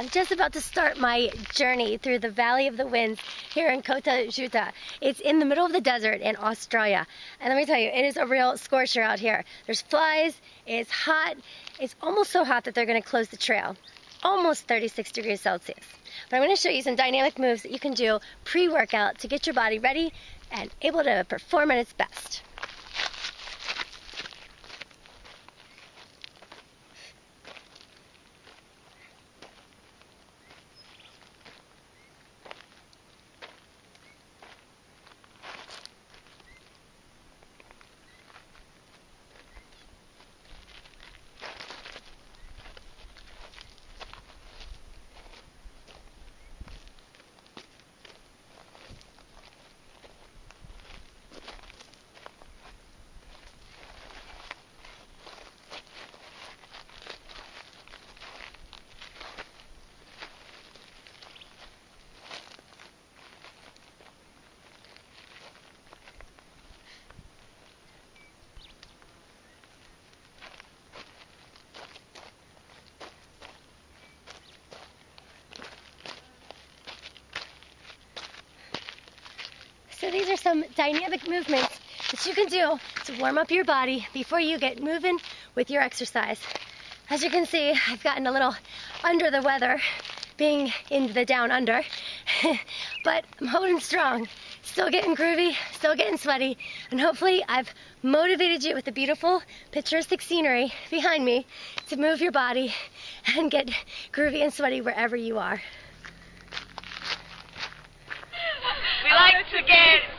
I'm just about to start my journey through the Valley of the Winds here in Kata Tjuta. It's in the middle of the desert in Australia. And let me tell you, it is a real scorcher out here. There's flies, it's hot, it's almost so hot that they're gonna close the trail. Almost 36 degrees Celsius. But I'm gonna show you some dynamic moves that you can do pre-workout to get your body ready and able to perform at its best. So these are some dynamic movements that you can do to warm up your body before you get moving with your exercise. As you can see, I've gotten a little under the weather being in the down under, but I'm holding strong, still getting groovy, still getting sweaty, and hopefully I've motivated you with the beautiful picturesque scenery behind me to move your body and get groovy and sweaty wherever you are. We